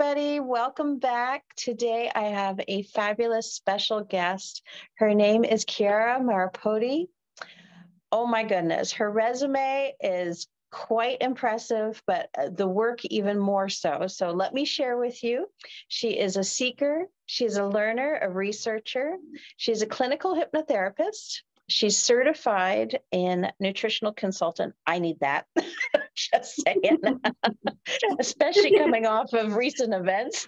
everybody. Welcome back. Today I have a fabulous special guest. Her name is Chiara Marrapodi. Oh my goodness, her resume is quite impressive, but uh, the work even more so. So let me share with you. She is a seeker, she's a learner, a researcher, she's a clinical hypnotherapist. She's certified in nutritional consultant. I need that. Just saying, especially coming off of recent events.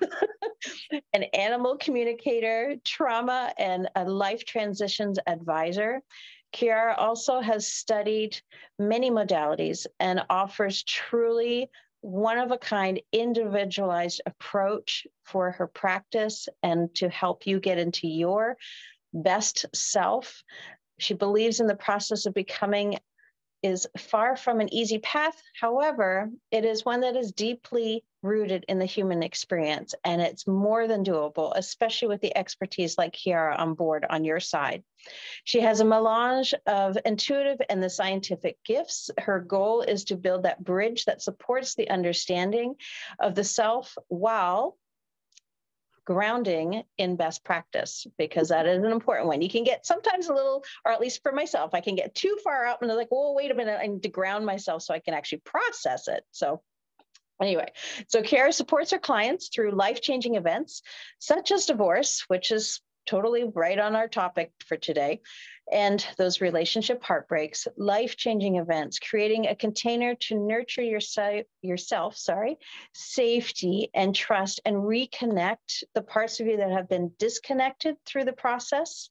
An animal communicator, trauma, and a life transitions advisor. Chiara also has studied many modalities and offers truly one of a kind individualized approach for her practice and to help you get into your best self. She believes in the process of becoming is far from an easy path. However, it is one that is deeply rooted in the human experience, and it's more than doable, especially with the expertise like Chiara on board on your side. She has a melange of intuitive and the scientific gifts. Her goal is to build that bridge that supports the understanding of the self while grounding in best practice because that is an important one. You can get sometimes a little, or at least for myself, I can get too far out and like, oh, wait a minute, I need to ground myself so I can actually process it. So Anyway, so Chiara supports her clients through life changing events such as divorce, which is totally right on our topic for today, and those relationship heartbreaks, life-changing events, creating a container to nurture yourself, yourself, sorry, safety and trust, and reconnect the parts of you that have been disconnected through the process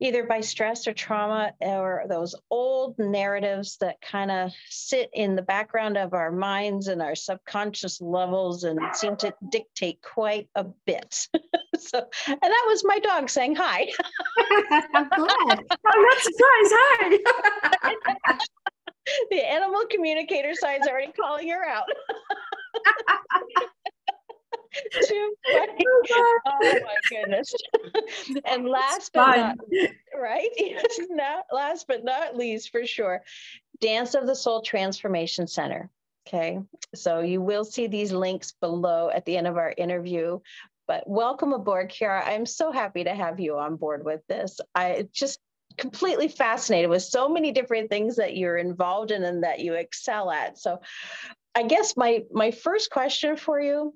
either by stress or trauma or those old narratives that kind of sit in the background of our minds and our subconscious levels and seem to dictate quite a bit. so, and that was my dog saying hi. I'm glad. I'm not surprised. Hi. the animal communicator side is already calling her out. Too funny. Oh, oh my goodness. and last but not right? Yes, not last but not least for sure. Dance of the Soul Transformation Center. Okay. So you will see these links below at the end of our interview. But welcome aboard, Chiara. I'm so happy to have you on board with this. I just completely fascinated with so many different things that you're involved in and that you excel at. So I guess my my first question for you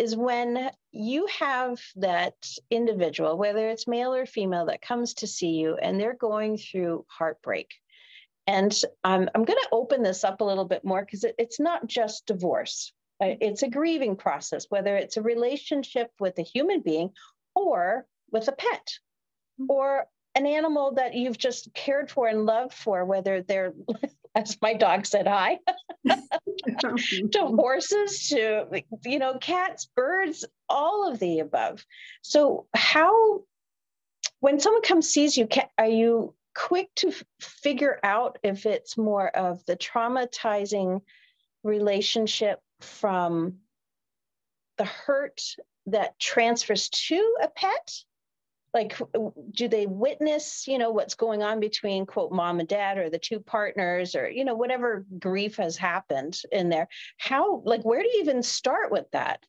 is when you have that individual, whether it's male or female, that comes to see you and they're going through heartbreak. And um, I'm going to open this up a little bit more because it, it's not just divorce, it's a grieving process, whether it's a relationship with a human being or with a pet mm-hmm. or an animal that you've just cared for and loved for, whether they're, as my dog said, hi, to horses, to, you know, cats, birds, all of the above. So, how, when someone comes sees you, can, are you quick to f- figure out if it's more of the traumatizing relationship from the hurt that transfers to a pet like do they witness you know what's going on between quote mom and dad or the two partners or you know whatever grief has happened in there? How like where do you even start with that?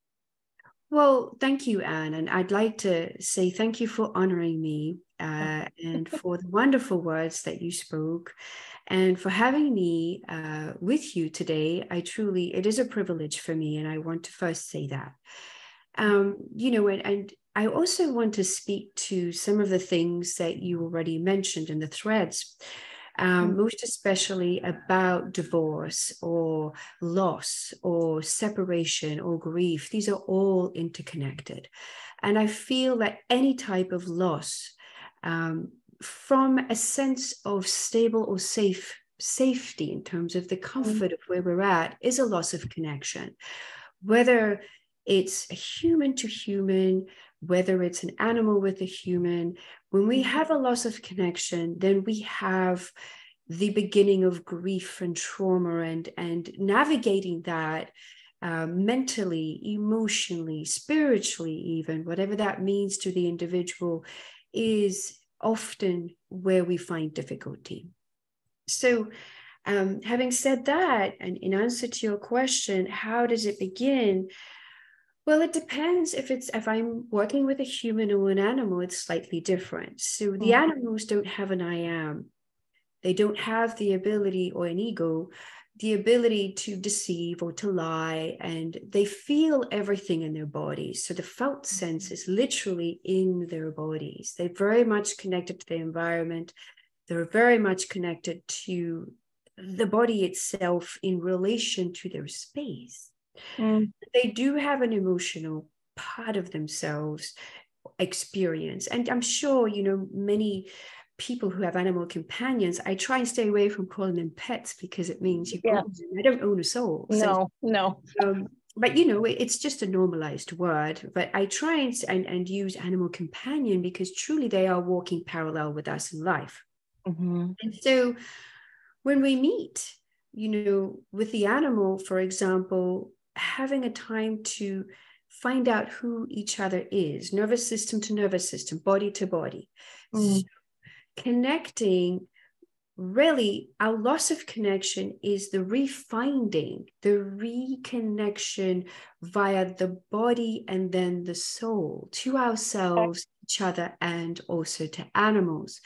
Well thank you anne and i'd like to say thank you for honoring me uh, and for the wonderful words that you spoke and for having me uh, with you today. I truly it is a privilege for me and i want to first say that. Um, you know and, and I also want to speak to some of the things that you already mentioned in the threads, um, mm-hmm. most especially about divorce or loss or separation or grief. These are all interconnected. And I feel that any type of loss, um, from a sense of stable or safe safety in terms of the mm-hmm. comfort of where we're at, is a loss of connection. Whether it's human to human, whether it's an animal with a human, when we have a loss of connection, then we have the beginning of grief and trauma and, and navigating that uh, mentally, emotionally, spiritually, even, whatever that means to the individual, is often where we find difficulty. So, um, having said that, and in answer to your question, how does it begin? Well, it depends if it's if I'm working with a human or an animal, it's slightly different. So the mm-hmm. animals don't have an I am. They don't have the ability or an ego, the ability to deceive or to lie, and they feel everything in their bodies. So the felt mm-hmm. sense is literally in their bodies. They're very much connected to the environment. They're very much connected to the body itself in relation to their space. Mm. They do have an emotional part of themselves experience. And I'm sure, you know, many people who have animal companions, I try and stay away from calling them pets because it means you yeah. I don't own a soul. So, no, no. Um, but you know, it's just a normalized word. But I try and, and, and use animal companion because truly they are walking parallel with us in life. Mm-hmm. And so when we meet, you know, with the animal, for example, having a time to find out who each other is, nervous system to nervous system, body to body. Mm. So connecting really our loss of connection is the refinding the reconnection via the body and then the soul to ourselves each other and also to animals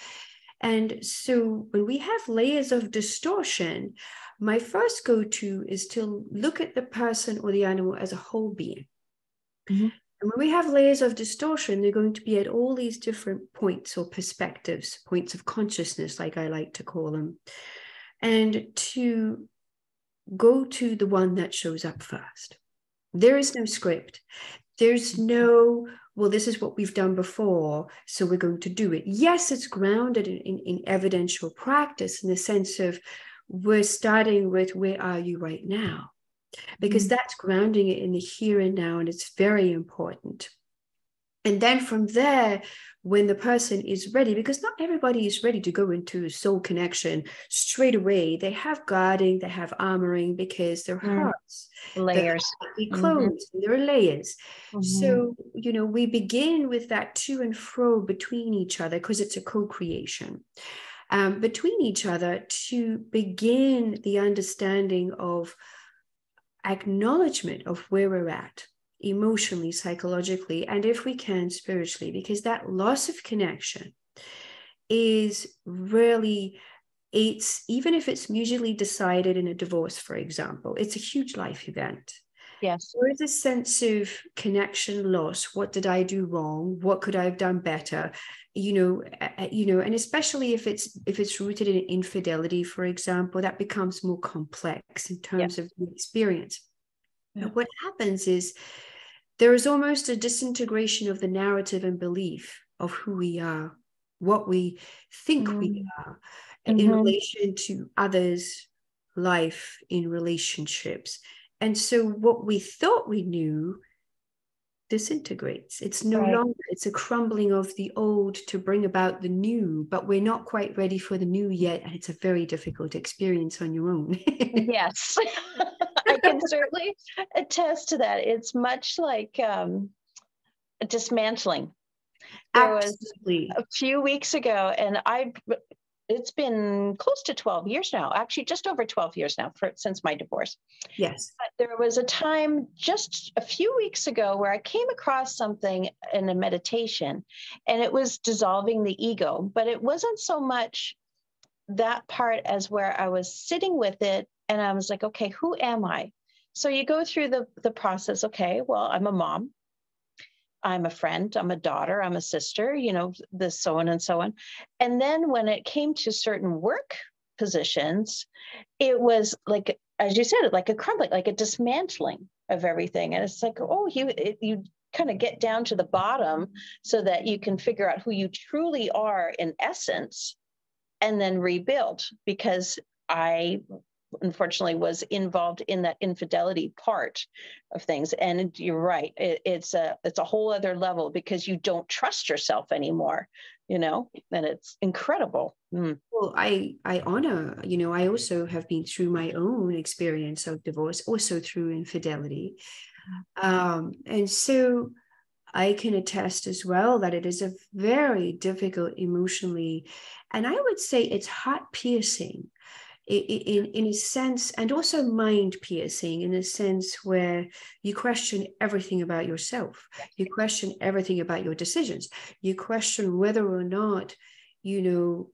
and so when we have layers of distortion my first go to is to look at the person or the animal as a whole being. Mm-hmm. And when we have layers of distortion, they're going to be at all these different points or perspectives, points of consciousness, like I like to call them. And to go to the one that shows up first. There is no script. There's no, well, this is what we've done before, so we're going to do it. Yes, it's grounded in, in, in evidential practice in the sense of we're starting with where are you right now? Because mm-hmm. that's grounding it in the here and now, and it's very important. And then from there, when the person is ready, because not everybody is ready to go into soul connection straight away. They have guarding, they have armoring because their mm. hearts layers be mm-hmm. closed. Mm-hmm. There are layers. Mm-hmm. So you know, we begin with that to and fro between each other because it's a co-creation um, between each other to begin the understanding of acknowledgement of where we're at emotionally, psychologically, and if we can, spiritually, because that loss of connection is really it's even if it's mutually decided in a divorce for example it's a huge life event. Yes. There is a sense of connection loss. What did i do wrong? What could i have done better? You know uh, you know and especially if it's if it's rooted in infidelity for example that becomes more complex in terms of the experience yeah. what happens is there is almost a disintegration of the narrative and belief of who we are what we think mm. we are mm-hmm. in relation to others life in relationships and so what we thought we knew disintegrates. It's no right. longer, it's a crumbling of the old to bring about the new, but we're not quite ready for the new yet. And it's a very difficult experience on your own. yes. I can certainly attest to that. It's much like um, dismantling. There Absolutely. was a few weeks ago, and I it's been close to 12 years now actually just over 12 years now for, since my divorce yes but there was a time just a few weeks ago where i came across something in a meditation and it was dissolving the ego but it wasn't so much that part as where i was sitting with it and i was like okay who am i so you go through the the process okay well i'm a mom I'm a friend, I'm a daughter, I'm a sister, you know, this, so on and so on. And then when it came to certain work positions, it was like, as you said, like a crumbling, like a dismantling of everything. And it's like, oh, you, it, you kind of get down to the bottom so that you can figure out who you truly are in essence and then rebuild because I unfortunately was involved in that infidelity part of things. And you're right it, it's a it's a whole other level because you don't trust yourself anymore you know and it's incredible. Mm. well i i honor you know i also have been through my own experience of divorce also through infidelity. Um and so I can attest as well that it is a very difficult emotionally, and I would say it's heart piercing in, in a sense, and also mind piercing in a sense where you question everything about yourself. You question everything about your decisions. You question whether or not, you know,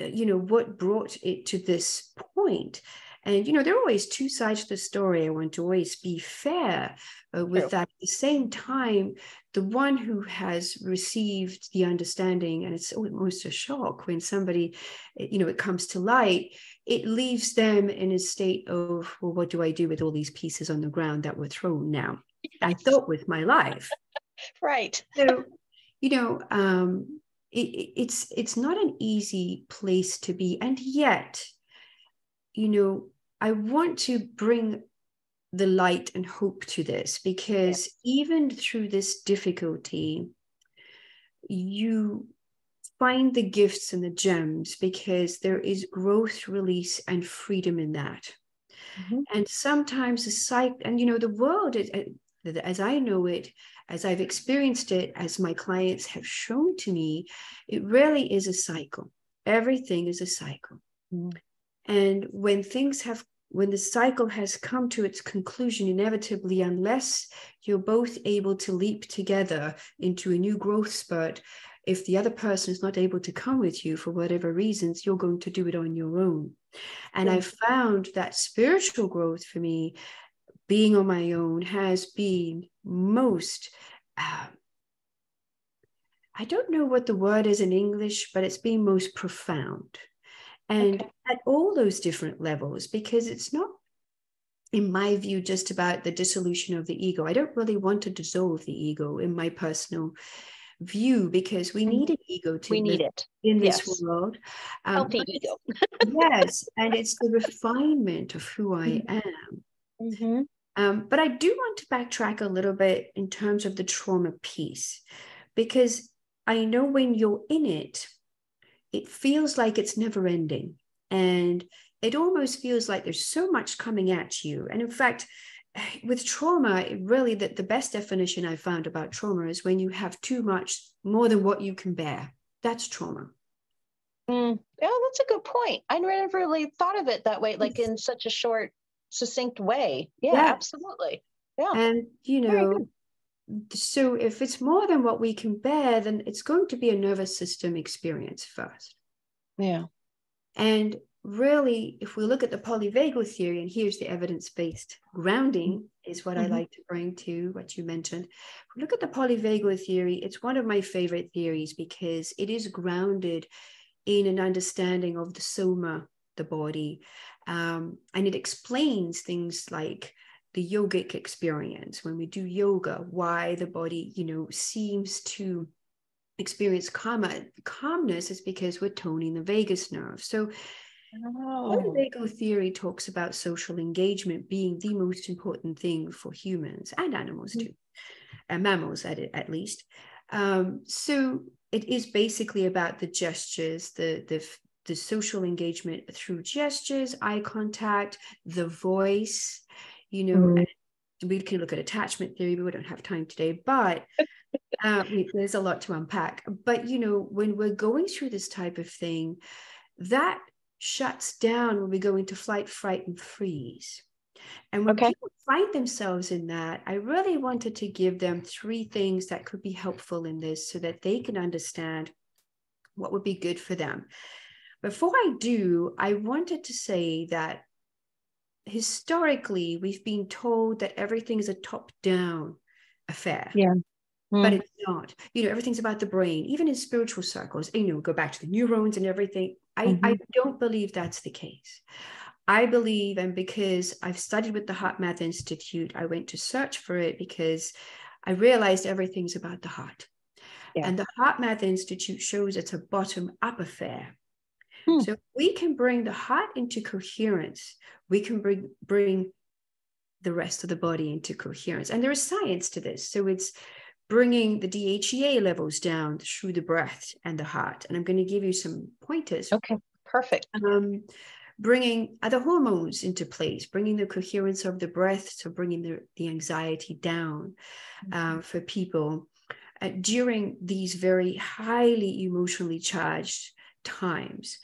uh, you know, what brought it to this point. And, you know, there are always two sides to the story. I want to always be fair uh, with True. that. At the same time, the one who has received the understanding, and it's almost a shock when somebody, eh, you know, it comes to light, it leaves them in a state of, well, what do I do with all these pieces on the ground that were thrown now? I thought with my life. right. So, you know, um, it, it's it's not an easy place to be, and yet you know, I want to bring the light and hope to this because even through this difficulty, you find the gifts and the gems because there is growth, release, and freedom in that. Mm-hmm. And sometimes the cycle, and you know, the world, as I know it, as I've experienced it, as my clients have shown to me, it really is a cycle. Everything is a cycle. Mm-hmm. And when things have, when the cycle has come to its conclusion, inevitably, unless you're both able to leap together into a new growth spurt, if the other person is not able to come with you for whatever reasons, you're going to do it on your own. And. I've found that spiritual growth for me, being on my own, has been most. Uh, I don't know what the word is in English, but it's been most profound and okay. at all those different levels because it's not in my view just about the dissolution of the ego i don't really want to dissolve the ego in my personal view because we need an ego to we need it in this yes. world um, healthy ego yes and it's the refinement of who i mm-hmm. am mm-hmm. um, but i do want to backtrack a little bit in terms of the trauma piece because i know when you're in it it feels like it's never ending. And it almost feels like there's so much coming at you. And in fact, with trauma, really the, the best definition I found about trauma is when you have too much, more than what you can bear. That's trauma. Mm, yeah, that's a good point. I never really thought of it that way, like in such a short, succinct way. Yeah, yeah. absolutely. Yeah. And, you know, so if it's more than what we can bear, then it's going to be a nervous system experience first. Yeah. And really, if we look at the polyvagal theory, and here's the evidence-based grounding, is what mm-hmm. I like to bring to what you mentioned. If we look at the polyvagal theory, it's one of my favorite theories because it is grounded in an understanding of the soma, the body, um, and it explains things like the yogic experience when we do yoga why the body you know seems to experience calm calmness is because we're toning the vagus nerve so oh. Vagal theory talks about social engagement being the most important thing for humans and animals mm-hmm. too, and mammals at at least. Um, so it is basically about the gestures, the the the social engagement through gestures, eye contact, the voice, you know mm-hmm. we can look at attachment theory but we don't have time today but uh, we, there's a lot to unpack but you know when we're going through this type of thing that shuts down when we go into flight fright and freeze and when okay. people find themselves in that, I really wanted to give them three things that could be helpful in this so that they can understand what would be good for them. Before I do, I wanted to say that historically we've been told that everything is a top down affair yeah mm. but it's not you know everything's about the brain even in spiritual circles you know go back to the neurons and everything i mm-hmm. i don't believe that's the case i believe and because i've studied with the HeartMath institute i went to search for it because i realized everything's about the heart yeah. and the HeartMath institute shows it's a bottom up affair Hmm. So we can bring the heart into coherence. We can bring bring the rest of the body into coherence. And there is science to this. So it's bringing the DHEA levels down through the breath and the heart. And I'm going to give you some pointers. Okay, perfect. Um, bringing other hormones into place, bringing the coherence of the breath, so bringing the, the anxiety down uh, mm-hmm. for people uh, during these very highly emotionally charged times.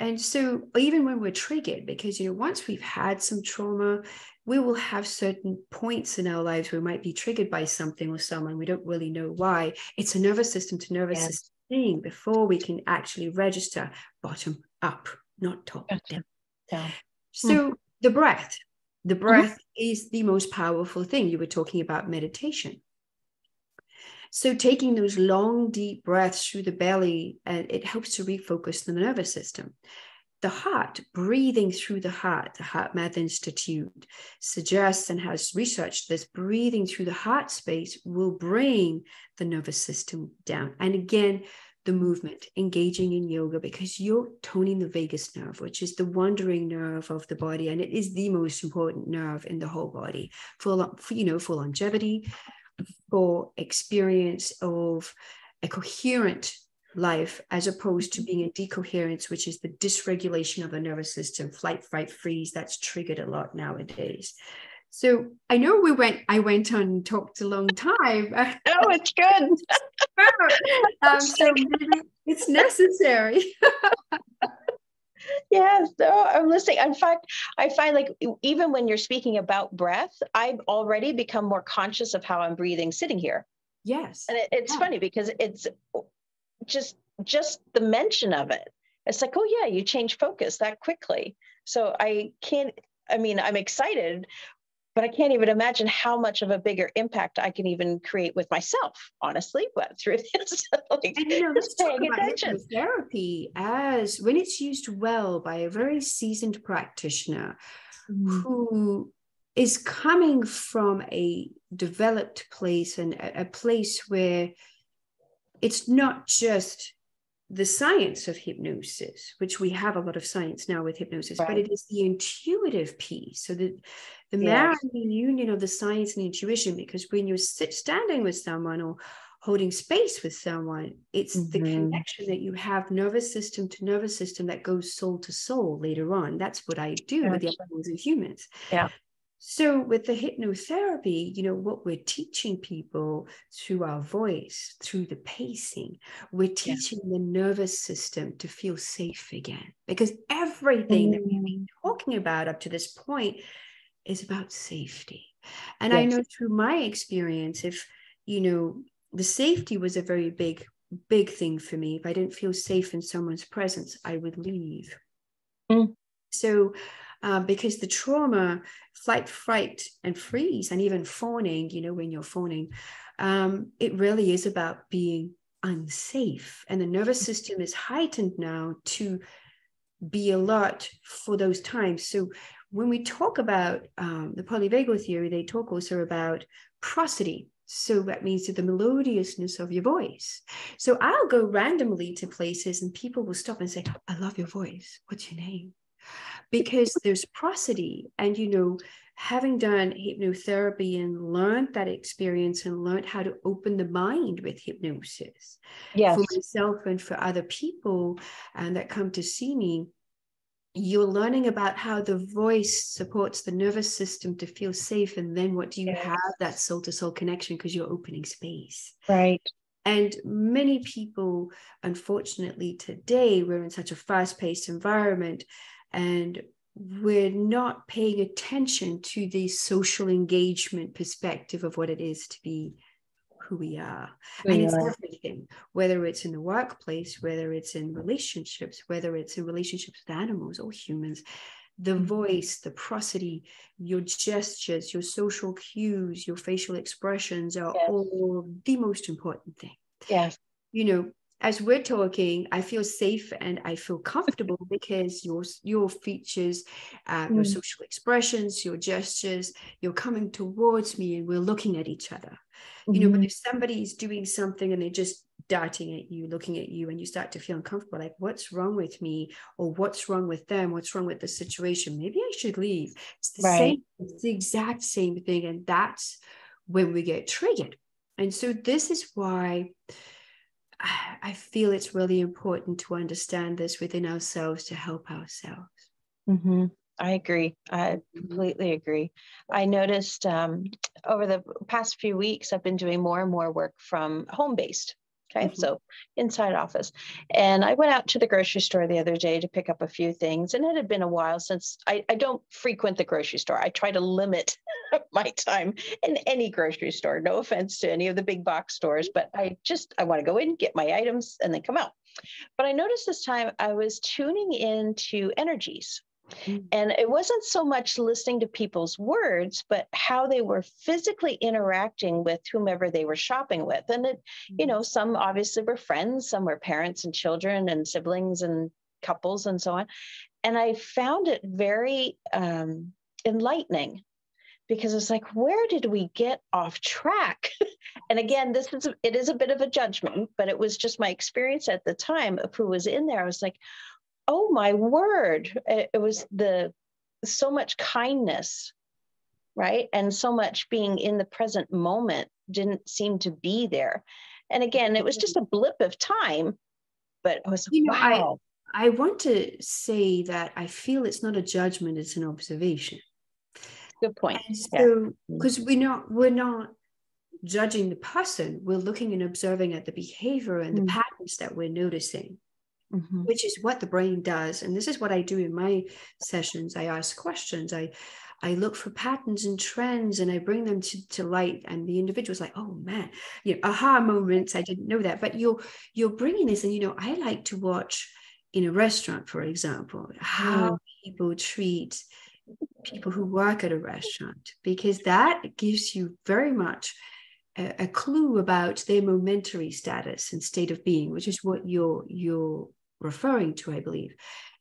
And so, even when we're triggered, because, you know, once we've had some trauma, we will have certain points in our lives where we might be triggered by something or someone. We don't really know why. It's a nervous system to nervous yes. system thing before we can actually register bottom up, not top down. down. So, mm. the breath, the mm-hmm. breath mm-hmm. is the most powerful thing. You were talking about meditation. So taking those long, deep breaths through the belly, uh, it helps to refocus the nervous system. The heart, breathing through the heart, the HeartMath Institute suggests and has researched this breathing through the heart space will bring the nervous system down. And again, the movement, engaging in yoga, because you're toning the vagus nerve, which is the wandering nerve of the body, and it is the most important nerve in the whole body for, for you know for longevity, for experience of a coherent life as opposed to being a decoherence, which is the dysregulation of the nervous system, flight, fright, freeze, that's triggered a lot nowadays. So I know we went, I went on and talked a long time. Oh, it's good. um, so it's necessary. yes, no, I'm listening. In fact, I find like even when you're speaking about breath, I've already become more conscious of how I'm breathing sitting here. Yes. And it, it's yeah. funny because it's just just the mention of it. It's like, oh yeah, you change focus that quickly. So I can't I mean, I'm excited, but I can't even imagine how much of a bigger impact I can even create with myself, honestly, but through this. like, and you know, let's talk about therapy as when it's used well by a very seasoned practitioner mm. who is coming from a developed place and a, a place where it's not just the science of hypnosis, which we have a lot of science now with hypnosis, right. but it is the intuitive piece. So the the yes. marrying union of the science and intuition, because when you're sit, standing with someone or holding space with someone, it's mm-hmm. the connection that you have nervous system to nervous system that goes soul to soul later on. That's what I do with the animals and humans. Yeah. So, with the hypnotherapy, you know, what we're teaching people through our voice, through the pacing, we're teaching yeah. the nervous system to feel safe again. Because everything mm. that we've been mm. talking about up to this point is about safety. And yes. I know through my experience, if, you know, the safety was a very big, big thing for me. If I didn't feel safe in someone's presence, I would leave. Mm. So, uh, because the trauma, flight, fright, and freeze, and even fawning, you know, when you're fawning, um, it really is about being unsafe. And the nervous system is heightened now to be alert for those times. So when we talk about um, the polyvagal theory, they talk also about prosody. So that means the melodiousness of your voice. So I'll go randomly to places and people will stop and say, I love your voice. What's your name? Because there's prosody and you know having done hypnotherapy and learned that experience and learned how to open the mind with hypnosis yes. for myself and for other people and that come to see me you're learning about how the voice supports the nervous system to feel safe and then what do you yes. have that soul to soul connection because you're opening space right and many people unfortunately today we're in such a fast paced environment and we're not paying attention to the social engagement perspective of what it is to be who we are. We and it's are. everything, whether it's in the workplace, whether it's in relationships, whether it's in relationships with animals or humans. The mm-hmm. voice, the prosody, your gestures, your social cues, your facial expressions are yes. all the most important thing. Yes. You know, as we're talking, I feel safe and I feel comfortable because your your features, uh, mm. your social expressions, your gestures, you're coming towards me and we're looking at each other. Mm-hmm. You know, but mm-hmm. if somebody's doing something and they're just darting at you, looking at you, and you start to feel uncomfortable, like what's wrong with me, or what's wrong with them, what's wrong with the situation? Maybe I should leave. It's the right. same, it's the exact same thing, and that's when we get triggered. And so this is why I feel it's really important to understand this within ourselves to help ourselves. Mm-hmm. I agree. I completely agree. I noticed um, over the past few weeks, I've been doing more and more work from home based. Okay, mm-hmm. so inside office. And I went out to the grocery store the other day to pick up a few things. And it had been a while since I, I don't frequent the grocery store. I try to limit my time in any grocery store. No offense to any of the big box stores, but I just I want to go in, get my items, and then come out. But I noticed this time I was tuning into energies. Mm. And it wasn't so much listening to people's words, but how they were physically interacting with whomever they were shopping with. And it, you mm. know, some obviously were friends, some were parents and children and siblings and couples and so on. And I found it very um, enlightening because it's like, where did we get off track? and again, this is it is a bit of a judgment, but it was just my experience at the time of who was in there. I was like, oh my word it, was the so much kindness right and so much being in the present moment didn't seem to be there and again it was just a blip of time but it was you know, wow. I, I want to say that i feel it's not a judgment it's an observation good point and so because yeah. we're not we're not judging the person we're looking and observing at the behavior and mm. the patterns that we're noticing mm-hmm. which is what the brain does. And this is what I do in my sessions. I ask questions. I I look for patterns and trends and I bring them to, to light. And the individual's like, oh man, you know, aha moments. I didn't know that. But you're you're bringing this, and you know, I like to watch in a restaurant, for example, how mm. people treat people who work at a restaurant, because that gives you very much a, a clue about their momentary status and state of being, which is what you're you're referring to, I believe.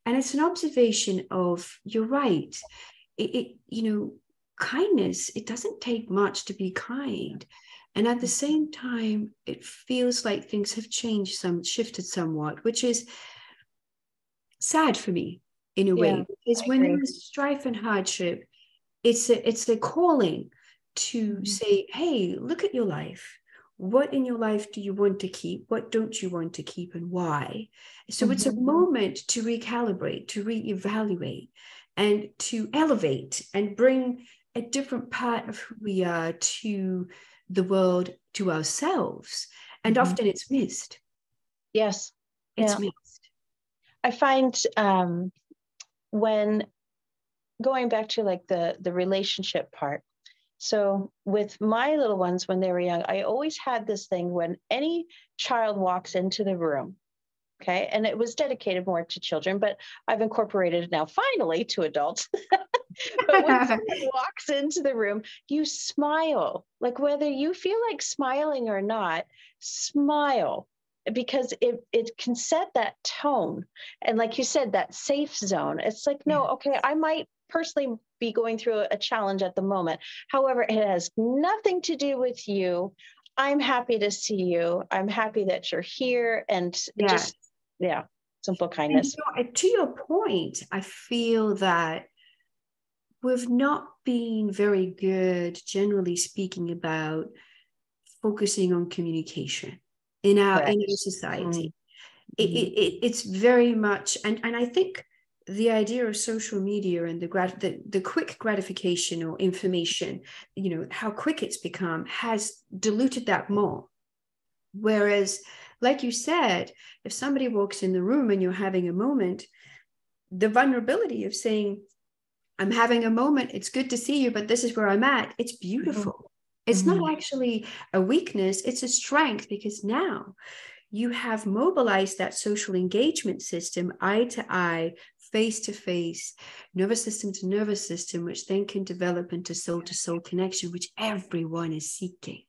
And it's an observation of you're right. It, it, you know, kindness, it doesn't take much to be kind. And at the same time, it feels like things have changed some, shifted somewhat, which is sad for me in a yeah, way. Because when there's strife and hardship, it's a it's a calling to mm-hmm. say, hey, look at your life what in your life do you want to keep what don't you want to keep and why so mm-hmm. it's a mm-hmm. moment to recalibrate to reevaluate and to elevate and bring a different part of who we are to the world to ourselves and mm-hmm. often it's missed yes it's yeah. missed i find um, when going back to like the the relationship part so, with my little ones when they were young, I always had this thing when any child walks into the room, okay, and it was dedicated more to children, but I've incorporated it now finally to adults. but when someone walks into the room, you smile, like whether you feel like smiling or not, smile because it it can set that tone. And like you said that safe zone. It's like no okay i might personally be going through a challenge at the moment. However, it has nothing to do with you. I'm happy to see you. I'm happy that you're here and just, yeah, simple kindness. You know, to your point, I feel that we've not been very good, generally speaking, about focusing on communication in our in our society. Mm-hmm. It, it, it's very much, and, and I think the idea of social media and the, grat- the the quick gratification or information, you know, how quick it's become has diluted that more. Whereas, like you said, if somebody walks in the room and you're having a moment, the vulnerability of saying, I'm having a moment, it's good to see you, but this is where I'm at, it's beautiful. Mm-hmm. It's mm-hmm. not actually a weakness, it's a strength because now you have mobilized that social engagement system eye to eye face to face, nervous system to nervous system, which then can develop into soul to soul connection, which everyone is seeking.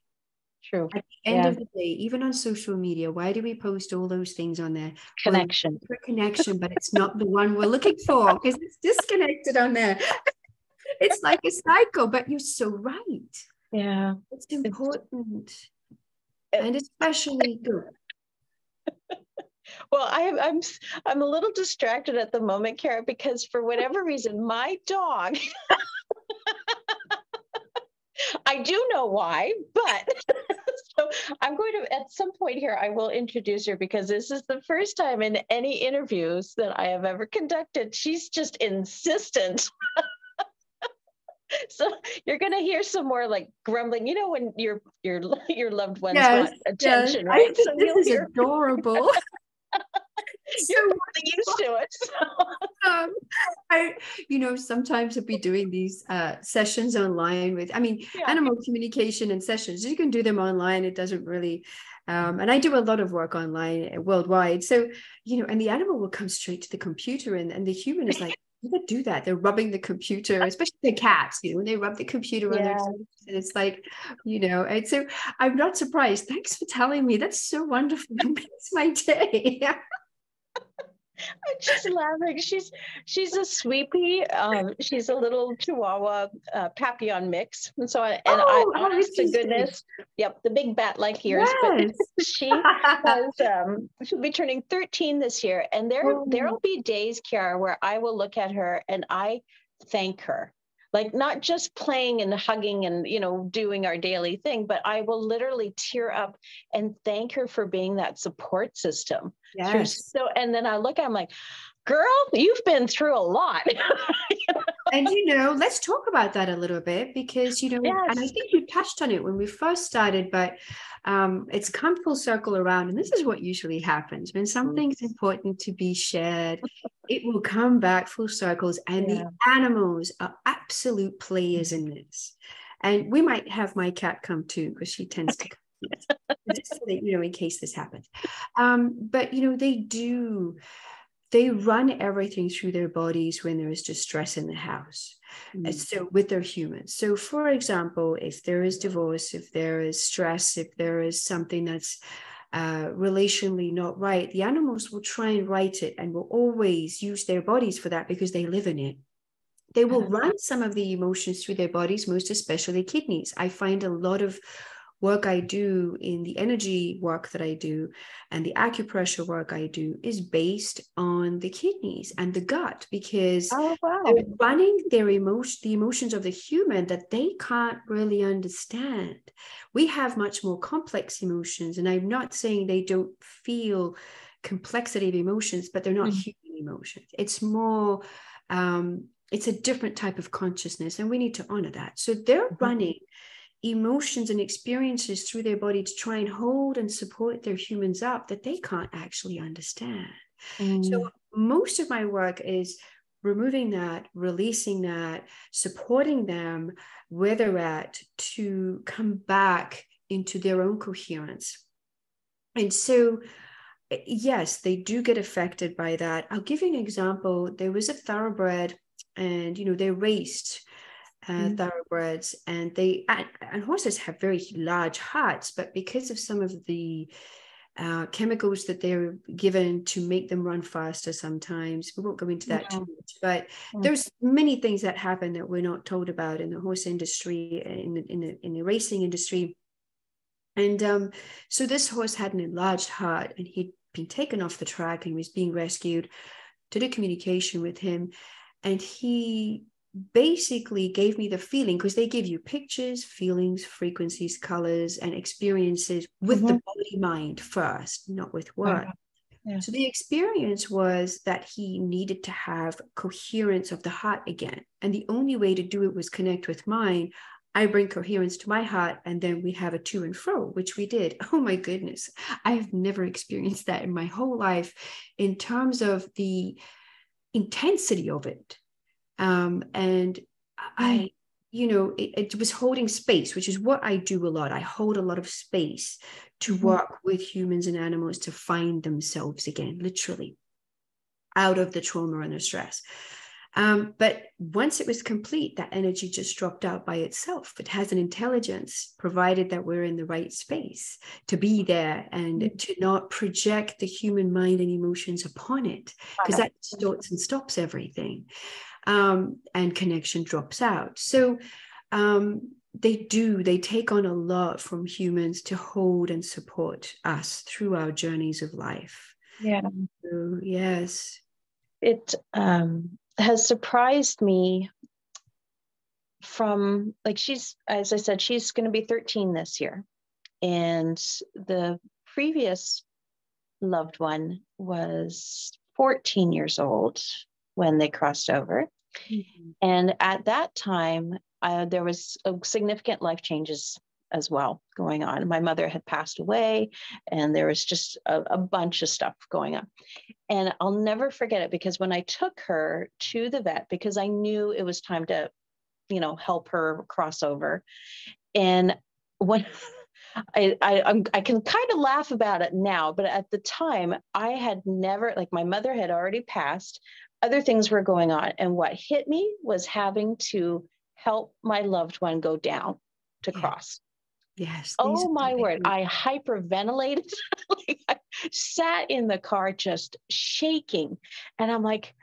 True. At the end yeah. of the day, even on social media, why do we post all those things on there? Connection. Connection, but it's not the one we're looking for because it's disconnected on there. it's like a cycle, but you're so right. Yeah. It's important. It's, and especially good. Well, I, I'm I'm a little distracted at the moment, Chiara, because for whatever reason, my dog. I do know why, but so I'm going to at some point here I will introduce her because this is the first time in any interviews that I have ever conducted. She's just insistent so you're gonna hear some more like grumbling. You know when your your your loved ones yes, want attention, yes. right? So this is adorable. You're used to it. So. Um, I, you know, sometimes I'll be doing these uh, sessions online with, I mean, yeah. animal communication and sessions. You can do them online. It doesn't really, um, and I do a lot of work online uh, worldwide. So, you know, and the animal will come straight to the computer, and, and the human is like, they do that. They're rubbing the computer, especially the cats, you know, when they rub the computer on yeah. their it's like, you know, and so I'm not surprised. Thanks for telling me. That's so wonderful. It makes my day. I'm just laughing. She's she's a sweepy. Um, she's a little Chihuahua uh, Papillon mix, and so and oh, I, honest to goodness, yep, the big bat like ears. Yes. But she has um, she'll be turning 13 this year, and there oh. there'll be days, Chiara, where I will look at her and I thank her like not just playing and hugging and you know doing our daily thing but i will literally tear up and thank her for being that support system yes. so and then i look i'm like girl you've been through a lot and you know let's talk about that a little bit because you know yes. and i think you touched on it when we first started but um, it's come full circle around. And this is what usually happens when something's important to be shared, it will come back full circles. And yeah. the animals are absolute players in this. And we might have my cat come too, because she tends to come. just so that, you know, in case this happens. Um, but you know, they do they run everything through their bodies when there is distress in the house. Mm. So with their humans. So for example, if there is divorce, if there is stress, if there is something that's uh, relationally not right, the animals will try and write it and will always use their bodies for that because they live in it. They will run some of the emotions through their bodies, most especially kidneys. I find a lot of work I do in the energy work that I do and the acupressure work I do is based on the kidneys and the gut because oh, wow. they're running their emotion, the emotions of the human that they can't really understand. We have much more complex emotions, and I'm not saying they don't feel complexity of emotions, but they're not mm. human emotions. It's more um, it's a different type of consciousness, and we need to honor that. So they're mm-hmm. running emotions and experiences through their body to try and hold and support their humans up that they can't actually understand. Mm. So, most of my work is removing that, releasing that, supporting them where they're at to come back into their own coherence. And so, yes, they do get affected by that. I'll give you an example. There was a thoroughbred, and you know, they raced uh, mm. thoroughbreds, and they and, and, horses have very large hearts, but because of some of the uh, chemicals that they're given to make them run faster, sometimes we won't go into that too much. But mm. there's many things that happen that we're not told about in the horse industry, in the, in the, in the racing industry. And um, so this horse had an enlarged heart, and he'd been taken off the track and was being rescued. To do communication with him, and he basically gave me the feeling because they give you pictures, feelings, frequencies, colors, and experiences with mm-hmm. the body mind first, not with words. Yeah. So the experience was that he needed to have coherence of the heart again. And the only way to do it was connect with mine. I bring coherence to my heart, and then we have a to and fro, which we did. Oh my goodness. I've never experienced that in my whole life in terms of the intensity of it um, and I, mm. you know, it, it, was holding space, which is what I do a lot. I hold a lot of space to mm-hmm. work with humans and animals to find themselves again, literally out of the trauma and the stress. Um, but once it was complete, that energy just dropped out by itself. It has an intelligence, provided that we're in the right space to be there and mm-hmm. to not project the human mind and emotions upon it, because that starts and stops everything um, and connection drops out. So um, they do, they take on a lot from humans to hold and support us through our journeys of life. Yeah. So, yes. It um, has surprised me from like she's as i said she's going to be 13 this year and the previous loved one was 14 years old when they crossed over Mm-hmm. And at that time, uh, there was significant life changes as well going on. My mother had passed away, and there was just a, a, bunch of stuff going on. And I'll never forget it because when I took her to the vet, because I knew it was time to, you know, help her cross over. And when I, I, I can kind of laugh about it now, but at the time, I had never, like, my mother had already passed, other things were going on. And what hit me was having to help my loved one go down to yeah. cross. Yes. Oh my word. I hyperventilated. like I sat in the car just shaking. And I'm like,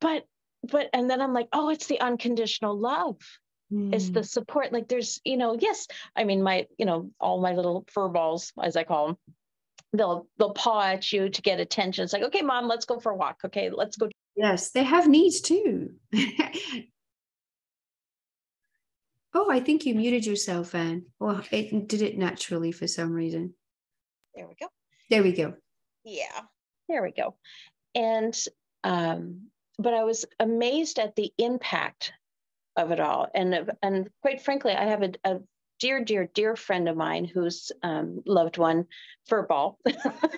but, but, and then I'm like, oh, it's the unconditional love. Mm. It's the support. Like there's, you know, yes, I mean, my, you know, all my little fur balls, as I call them, they'll they'll paw at you to get attention. It's like, okay, mom, let's go for a walk. Okay, let's go. Yes, they have needs too. Oh, I think you muted yourself, Anne. Well, it did it naturally for some reason. There we go. There we go. Yeah, there we go. And um, but I was amazed at the impact of it all. And and quite frankly, I have a, a dear, dear, dear friend of mine whose um, loved one, Furball,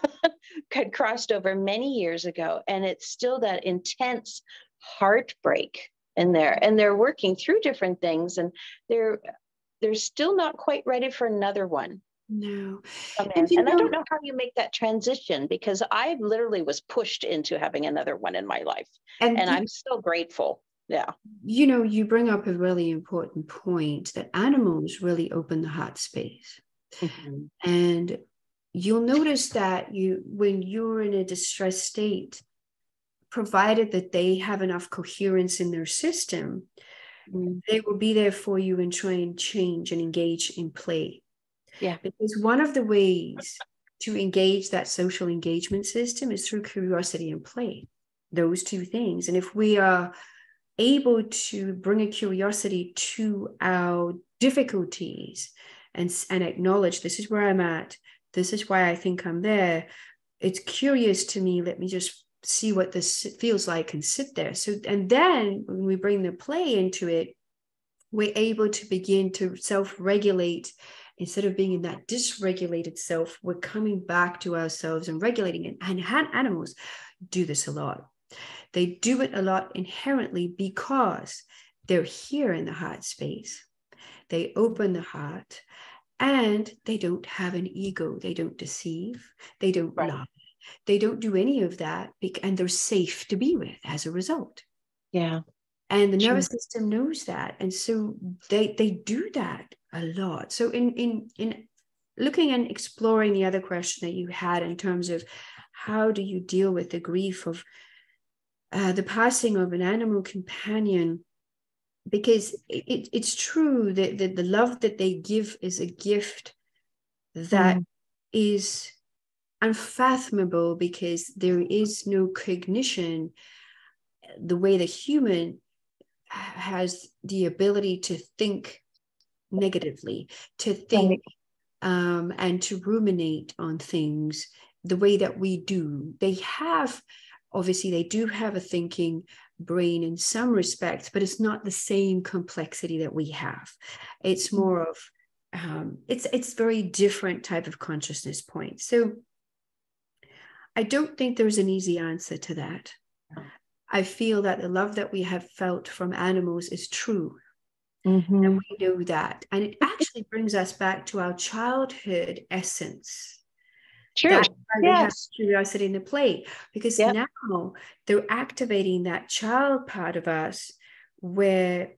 had crossed over many years ago, and it's still that intense heartbreak in there. And they're working through different things and they're they're still not quite ready for another one. No. And, and know, i don't know how you make that transition because i literally was pushed into having another one in my life and, and i'm so grateful yeah you know you bring up a really important point that animals really open the heart space mm-hmm. and you'll notice that you when you're in a distressed state provided that they have enough coherence in their system, mm. they will be there for you and try and change and engage in play. Yeah. Because one of the ways to engage that social engagement system is through curiosity and play, those two things. And if we are able to bring a curiosity to our difficulties and, and acknowledge this is where I'm at, this is why I think I'm there. It's curious to me. Let me just see what this feels like and sit there. So, and then when we bring the play into it, we're able to begin to self regulate instead of being in that dysregulated self. We're coming back to ourselves and regulating it. And animals do this a lot. They do it a lot inherently because they're here in the heart space. They open the heart and they don't have an ego. They don't deceive. They don't right. lie they don't do any of that and they're safe to be with as a result. Yeah. And the nervous system knows that. And so they they do that a lot. So in in in looking and exploring the other question that you had in terms of how do you deal with the grief of uh, the passing of an animal companion because it, it's true that, that the love that they give is a gift that mm. is unfathomable because there is no cognition. The way the human has the ability to think negatively to think um, and to ruminate on things the way that we do. They have obviously they do have a thinking brain in some respects but it's not the same complexity that we have it's mm-hmm. more of um, it's it's very different type of consciousness point so I don't think there's an easy answer to that. I feel that the love that we have felt from animals is true. Mm-hmm. And we know that. And it actually brings us back to our childhood essence. True. That's why yes. have curiosity in the play. Because yep. now they're activating that child part of us where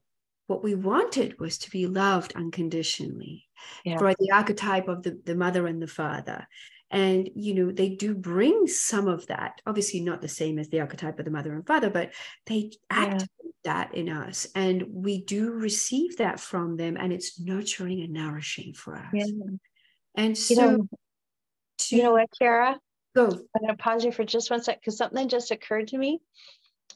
what we wanted was to be loved unconditionally yeah. for the archetype of the, the mother and the father and you know they do bring some of that obviously not the same as the archetype of the mother and father but they activate yeah. that in us and we do receive that from them and it's nurturing and nourishing for us yeah. and so you know, to, you know what Chiara go i'm going to pause you for just one sec because something just occurred to me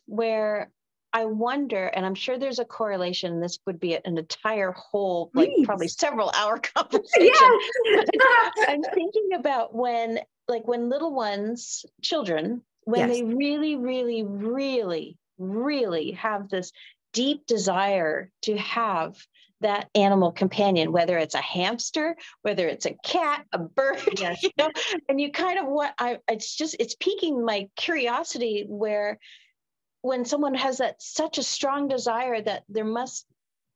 where I wonder, and I'm sure there's a correlation. This would be an entire whole, like Please. probably several hour conversation. Yes. I'm thinking about when, like, when little ones, children, when yes. they really, really, really, really have this deep desire to have that animal companion, whether it's a hamster, whether it's a cat, a bird, yes. you know, and you kind of what I it's just it's piquing my curiosity where when someone has that such a strong desire that there must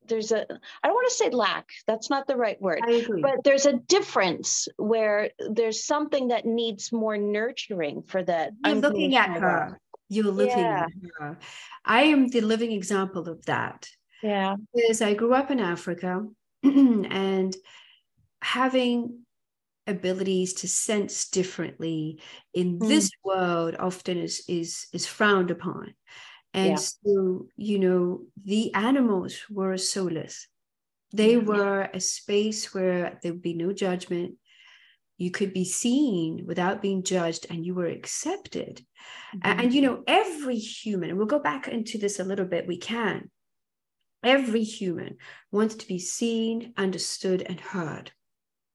there's a i don't want to say lack that's not the right word but there's a difference where there's something that needs more nurturing for that I'm looking at her. you're looking yeah. at her. I am the living example of that yeah because i grew up in africa and having abilities to sense differently in mm. this world often is is is frowned upon and yeah. so you know the animals were a soulless they mm-hmm. were a space where there would be no judgment you could be seen without being judged and you were accepted mm-hmm. and, and you know every human and we'll go back into this a little bit we can every human wants to be seen understood and heard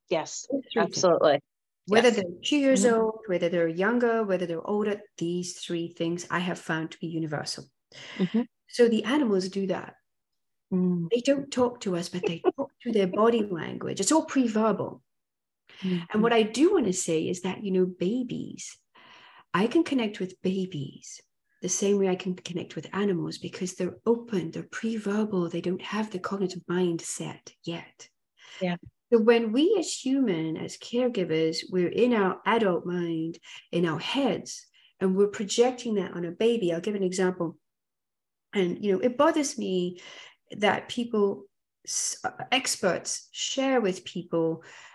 Yes, absolutely. Whether yes. they're two years mm-hmm. old, whether they're younger, whether they're older, these three things I have found to be universal. Mm-hmm. So the animals do that. Mm. They don't talk to us, but they talk to their body language. It's all pre-verbal. Mm-hmm. And what I do want to say is that, you know, babies, I can connect with babies the same way I can connect with animals because they're open, they're pre-verbal, they don't have the cognitive mind set yet. Yeah. So when we as human, as caregivers, we're in our adult mind, in our heads, and we're projecting that on a baby. I'll give an example. And you know, it bothers me that people, experts, share with people uh, uh,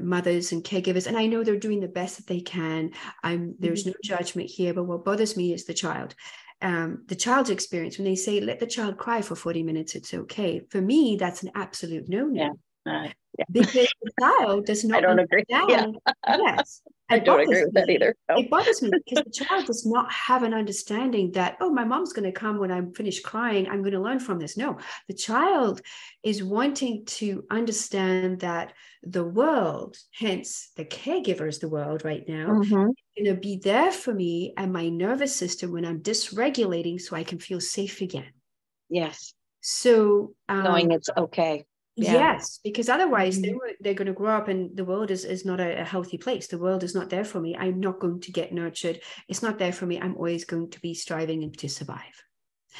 mothers and caregivers and i know they're doing the best that they can i'm there's mm-hmm. no judgment here but what bothers me is the child um, the child's experience when they say let the child cry for 40 minutes it's okay for me that's an absolute no-no yeah. Uh, yeah. because the child does not. I don't agree. Yeah. yes. I don't agree with that either. No. It bothers me because the child does not have an understanding that, oh, my mom's going to come when I'm finished crying. I'm going to learn from this. No, the child is wanting to understand that the world, hence the caregiver is the world right now, mm-hmm. going to be there for me and my nervous system when I'm dysregulating so I can feel safe again. Yes. So um, knowing it's okay. Yeah. Yes, because otherwise mm-hmm. they they're going to grow up and the world is, is not a, a, healthy place. The world is not there for me. I'm not going to get nurtured. It's not there for me. I'm always going to be striving to survive.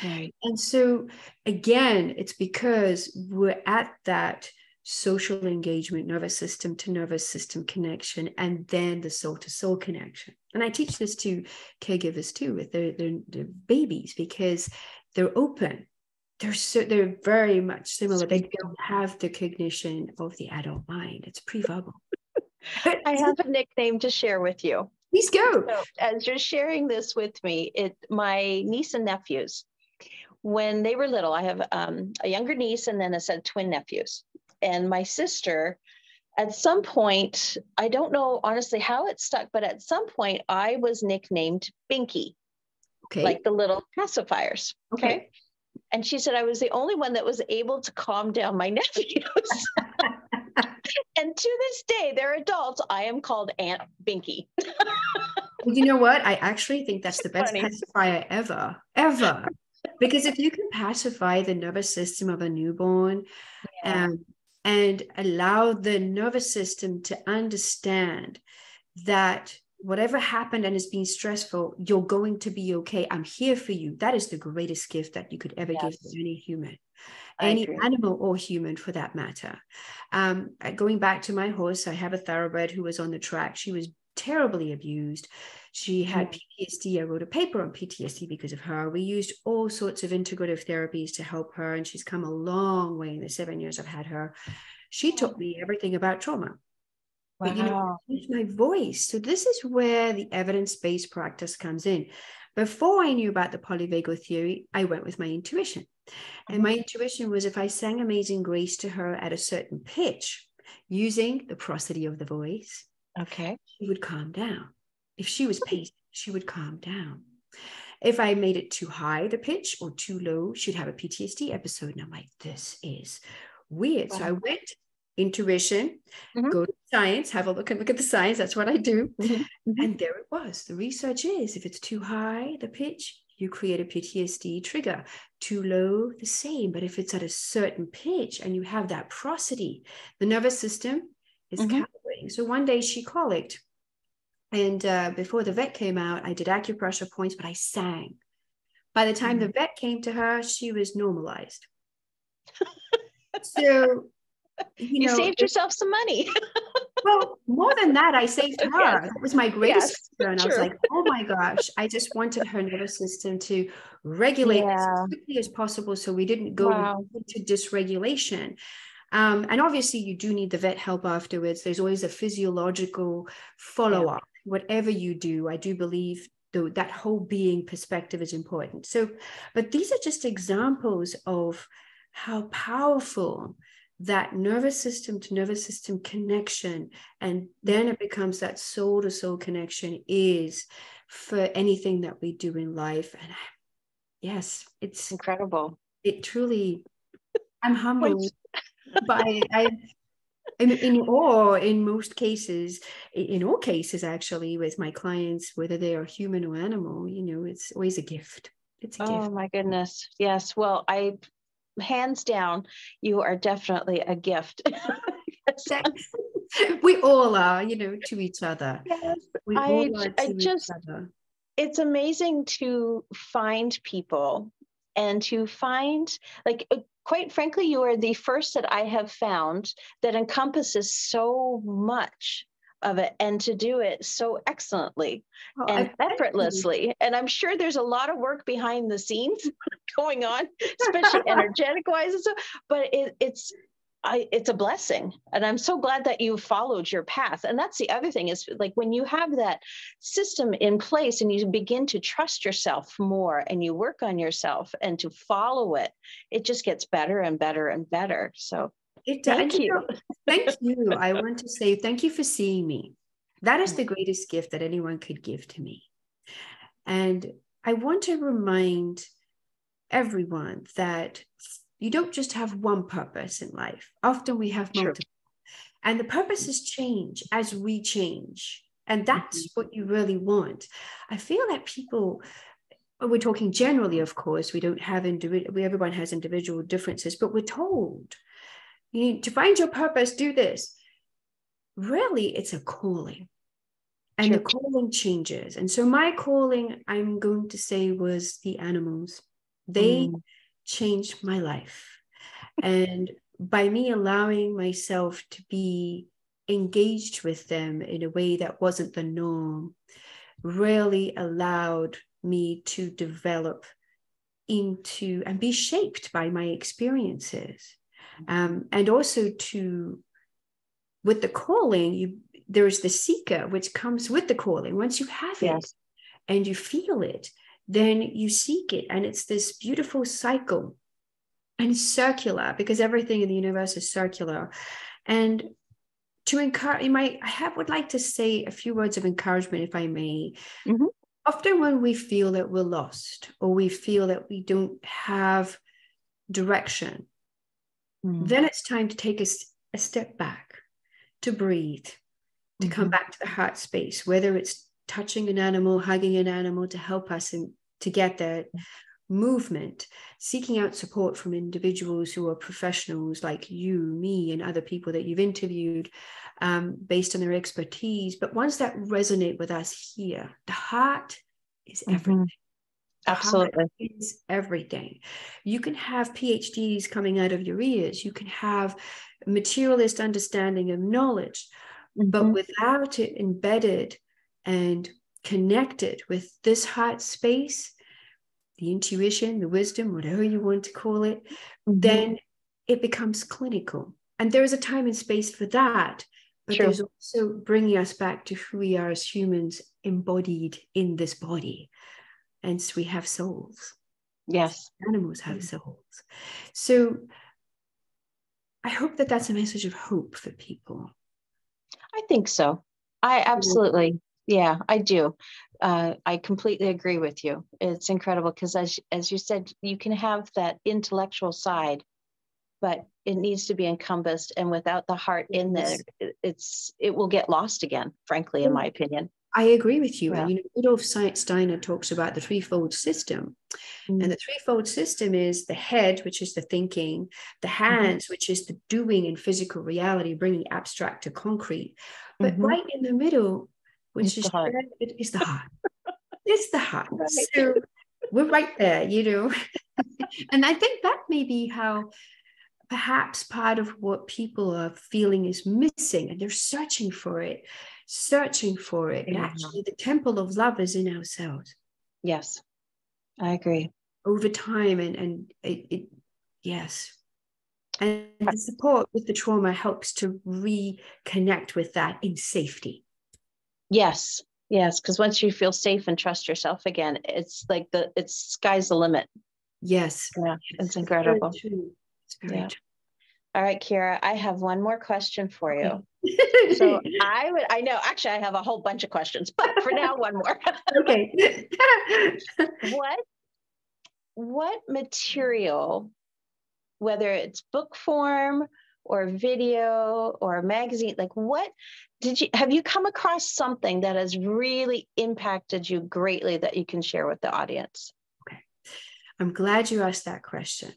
Right. And so again, it's because we're at that social engagement, nervous system to nervous system connection, and then the soul to soul connection. And I teach this to caregivers too with their, their, their babies because they're open they're so they're very much similar. They don't have the cognition of the adult mind. It's pre-verbal. I have a nickname to share with you. Please go. So, as you're sharing this with me, it my niece and nephews, when they were little, I have um, a younger niece and then a set of twin nephews. And my sister, at some point, I don't know honestly how it stuck, but at some point I was nicknamed Binky. Okay. Like the little pacifiers. okay. okay and she said I was the only one that was able to calm down my nephews. and to this day, they're adults. I am called Aunt Binky. you know what? I actually think that's the best Funny. pacifier ever, ever. Because if you can pacify the nervous system of a newborn yeah. um, and allow the nervous system to understand that whatever happened and is being stressful, you're going to be okay. I'm here for you. That is the greatest gift that you could ever yes. give to any human, I any agree. animal or human for that matter. Um, uh, going back to my horse, I have a thoroughbred who was on the track. She was terribly abused. She had mm. PTSD. I wrote a paper on PTSD because of her. We used all sorts of integrative therapies to help her, and she's come a long way in the seven years I've had her. She taught me everything about trauma Wow. But, you know, my voice. So this is where the evidence-based practice comes in. Before I knew about the polyvagal theory, I went with my intuition. And my mm-hmm. intuition was if I sang Amazing Grace to her at a certain pitch, using the prosody of the voice, okay, she would calm down. If she was patient, she would calm down. If I made it too high, the pitch, or too low, she'd have a PTSD episode. And I'm like, this is weird. Wow. So I went intuition, mm-hmm. go to science, have a look and look at the science. That's what I do. Mm-hmm. mm-hmm. And there it was. The research is if it's too high, the pitch, you create a PTSD trigger. Too low, the same. But if it's at a certain pitch and you have that prosody, the nervous system is mm-hmm. calibrating. So one day she colicked. And uh, before the vet came out, I did acupressure points, but I sang. By the time mm-hmm. the vet came to her, she was normalized. so you, you know, saved yourself some money. well, more than that, I saved her. Yes. That was my greatest yes, concern. I was like, oh my gosh, I just wanted her nervous system to regulate yeah. as quickly as possible so we didn't go wow. into dysregulation. Um, and obviously, you do need the vet help afterwards. There's always a physiological follow up. Yeah. Whatever you do, I do believe though that whole being perspective is important. So, but these are just examples of how powerful that nervous system to nervous system connection and then it becomes that soul to soul connection is for anything that we do in life and yes it's incredible it truly i'm humbled by i in, in awe in most cases in all cases actually with my clients whether they are human or animal you know it's always a gift it's a gift. oh gift. my goodness yes well i hands down, you are definitely a gift. we all are, you know, to each other. Yes, we I, I just, it's amazing to find people and to find, like, uh, quite frankly, you are the first that I have found that encompasses so much of it and to do it so excellently well, and effortlessly. And I'm sure there's a lot of work behind the scenes going on, especially energetic wise and but it, it's I, it's a blessing. And i'm so glad that you followed your path. And that's the other thing is like when you have that system in place and you begin to trust yourself more and you work on yourself and to follow it it just gets better and better and better. So it, thank you. thank you. I want to say thank you for seeing me. That is the greatest gift that anyone could give to me. And I want to remind everyone that you don't just have one purpose in life. Often we have multiple. Sure. And the purposes change as we change. And that's mm-hmm. what you really want. I feel that people, we're talking generally, of course, we don't have individual, everyone has individual differences, but we're told you need to find your purpose, do this. Really, it's a calling. And the calling changes. And so my calling, I'm going to say, was the animals. They mm. changed my life. and by me allowing myself to be engaged with them in a way that wasn't the norm, really allowed me to develop into and be shaped by my experiences um, and also to with the calling you there's the seeker which comes with the calling once you have yes. it and you feel it then you seek it and it's this beautiful cycle and circular because everything in the universe is circular and to encourage you might i have would like to say a few words of encouragement if i may mm-hmm. often when we feel that we're lost or we feel that we don't have direction Mm. Then it's time to take a, a step back, to breathe, to mm-hmm. come back to the heart space, whether it's touching an animal, hugging an animal to help us in, to get there, movement, seeking out support from individuals who are professionals like you, me, and other people that you've interviewed um, based on their expertise, but ones that resonate with us here. The heart is mm-hmm. Absolutely. Is everything. You can have PhDs coming out of your ears. You can have materialist understanding of knowledge, mm-hmm. but without it embedded and connected with this heart space, the intuition, the wisdom, whatever you want to call it, mm-hmm. then it becomes clinical. And there is a time and space for that. But there's also bringing us back to who we are as humans embodied in this body and we have souls. Yes. Animals have souls. So I hope that that's a message of hope for people. I think so. I absolutely, yeah, I do. Uh, I completely agree with you. It's incredible because, as as you said, you can have that intellectual side, but it needs to be encompassed, and without the heart in there, it's it will get lost again. Frankly, in my opinion. I agree with you. Yeah. And you know, Rudolf Steiner talks about the threefold system. Mm. And the threefold system is the head, which is the thinking, the mm-hmm. hands, mm-hmm. which is the doing in physical reality, bringing abstract to concrete. But mm-hmm. right in the middle, which it's is the it is the heart. it's the heart. Right. So we're right there, you know. and I think that may be how perhaps part of what people are feeling is missing and they're searching for it searching for it. And actually, the temple of love is in ourselves. Yes, I agree. Over time, and and it, it yes, and the support with the trauma helps to reconnect with that in safety. Yes, yes, because once you feel safe and trust yourself again, it's like the it's sky's the limit. Yes, yeah, it's incredible. It's very yeah. True. All right, Chiara, I have one more question for you. so I would, I know, actually, I have a whole bunch of questions, but for now, one more. okay. what, what material, whether it's book form or video or magazine, like what did you, have you come across something that has really impacted you greatly that you can share with the audience? Okay. I'm glad you asked that question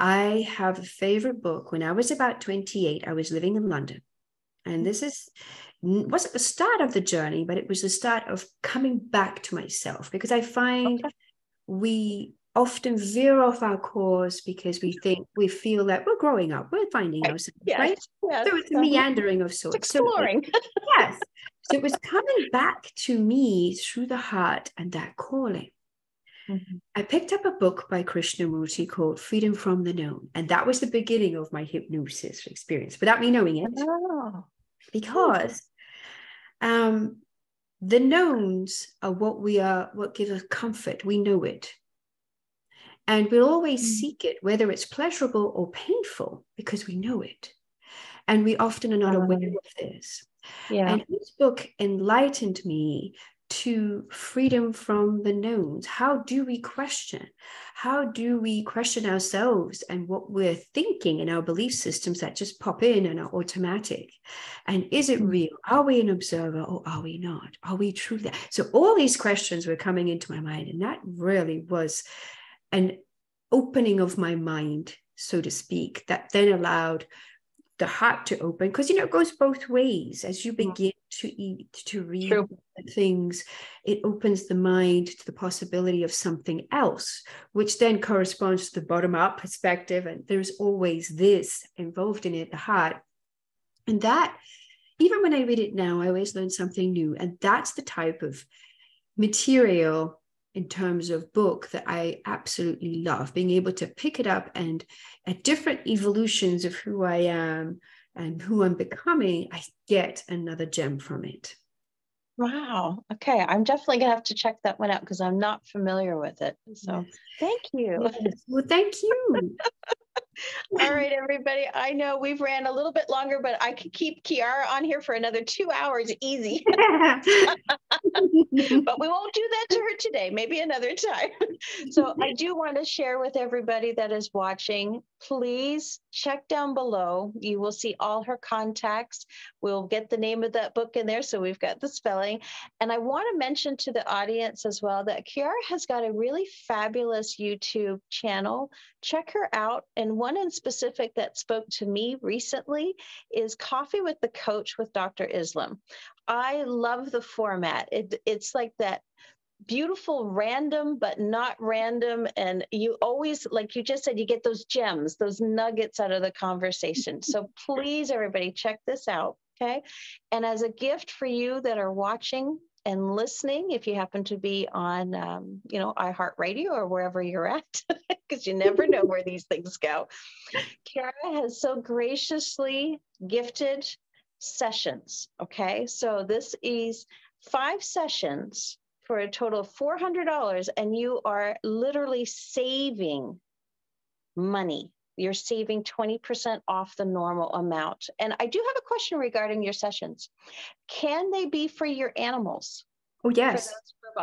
I have a favorite book. When I was about 28, I was living in London. And this is wasn't the start of the journey, but it was the start of coming back to myself because I find okay. we often veer off our course because we think we feel that we're growing up, we're finding ourselves, yes. right? Yes. So it's a meandering of sorts. It's exploring. So, yes. So it was coming back to me through the heart and that calling. Mm-hmm. I picked up a book by Krishnamurti called Freedom from the Known. And that was the beginning of my hypnosis experience without me knowing it. Oh. Because um, the knowns are what we are, what gives us comfort. We know it. And we'll always mm-hmm. seek it, whether it's pleasurable or painful, because we know it. And we often are not aware of this. Yeah. And this book enlightened me to freedom from the knowns? How do we question? How do we question ourselves and what we're thinking in our belief systems that just pop in and are automatic? And is it mm. real? Are we an observer or are we not? Are we true that? So all these questions were coming into my mind, and that really was an opening of my mind, so to speak, that then allowed the heart to open because you know it goes both ways. As you mm-hmm. begin to eat to read True. things it opens the mind to the possibility of something else which then corresponds to the bottom up perspective and there's always this involved in it the heart. And that even when i read it now i always learn something new and that's the type of material in terms of book that I absolutely love, being able to pick it up and at different evolutions of who I am and who I'm becoming, I get another gem from it. Wow. Okay. I'm definitely going to have to check that one out because I'm not familiar with it. So yes. thank you. Yes. Well, thank you. All right, everybody. I know we've ran a little bit longer, but I could keep Chiara on here for another two hours easy. but we won't do that to her today, maybe another time. so I do want to share with everybody that is watching, please check down below. You will see all her contacts. We'll get the name of that book in there. So we've got the spelling. And I want to mention to the audience as well that Chiara has got a really fabulous YouTube channel. Check her out. And one in specific that spoke to me recently is Coffee with the Coach with Dr. Islam. I love the format. It, it's like that beautiful random but not random. And you always like you just said you get those gems those nuggets out of the conversation. So please everybody check this out okay? And as a gift for you that are watching and listening if you happen to be on um, you know iheartradio or wherever you're at because you never know where these things go Chiara has so graciously gifted sessions okay? So this is five sessions for a total of $400 and you are literally saving money you're saving 20% off the normal amount. And I do have a question regarding your sessions. Can they be for your animals? Oh, yes.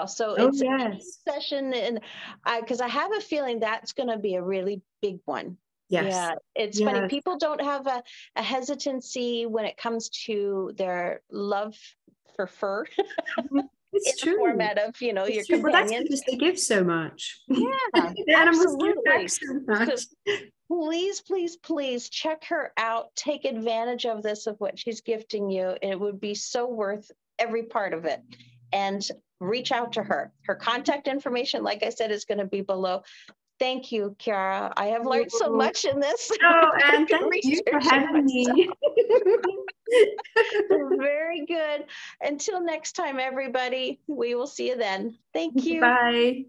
So oh, it's yes. a session, and I because I have a feeling that's going to be a really big one. Yes. Yeah, it's yes. funny. People don't have a, a hesitancy when it comes to their love for fur. Mm-hmm. It's in true. the format of you know it's your true. companions. Well, that's because they give so much. Yeah, absolutely. So much. Please, please, please check her out. Take advantage of this of what she's gifting you. It would be so worth every part of it. And reach out to her. Her contact information, like I said, is going to be below. Thank you, Chiara. I have learned so much in this. Oh, and thank you for having me. Very good. Until next time, everybody, we will see you then. Thank you. Bye.